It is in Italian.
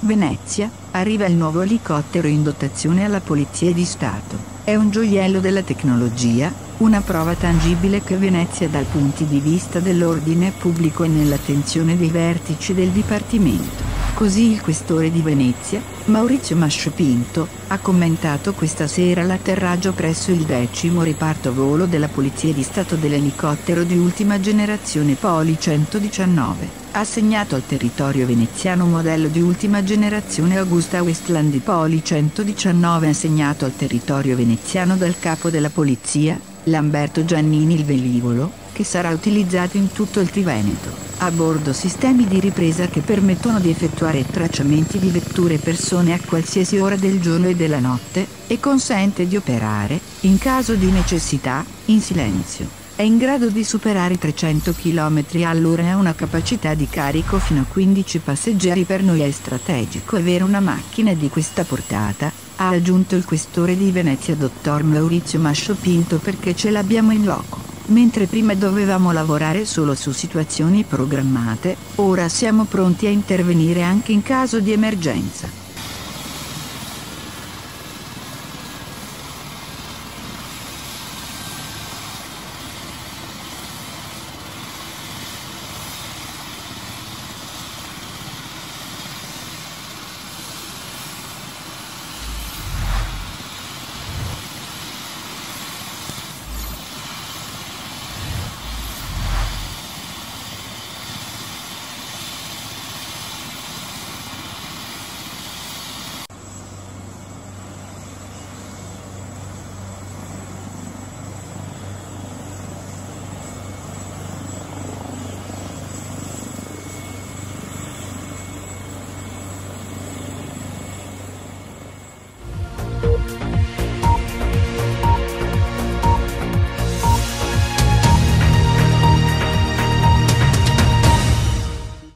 Venezia, arriva il nuovo elicottero in dotazione alla Polizia di Stato. È un gioiello della tecnologia, una prova tangibile che Venezia dal punto di vista dell'ordine pubblico è nell'attenzione dei vertici del Dipartimento. Così il questore di Venezia, Maurizio Masciopinto, ha commentato questa sera l'atterraggio presso il decimo reparto volo della Polizia di Stato dell'elicottero di ultima generazione Poli 119, assegnato al territorio veneziano modello di ultima generazione Augusta Westland di Poli 119 assegnato al territorio veneziano dal capo della polizia, Lamberto Giannini il velivolo, che sarà utilizzato in tutto il Triveneto. A bordo sistemi di ripresa che permettono di effettuare tracciamenti di vetture e persone a qualsiasi ora del giorno e della notte, e consente di operare, in caso di necessità, in silenzio. È in grado di superare i 300 km all'ora e ha una capacità di carico fino a 15 passeggeri. Per noi è strategico avere una macchina di questa portata, ha aggiunto il questore di Venezia dottor Maurizio Masciopinto perché ce l'abbiamo in loco. Mentre prima dovevamo lavorare solo su situazioni programmate, ora siamo pronti a intervenire anche in caso di emergenza.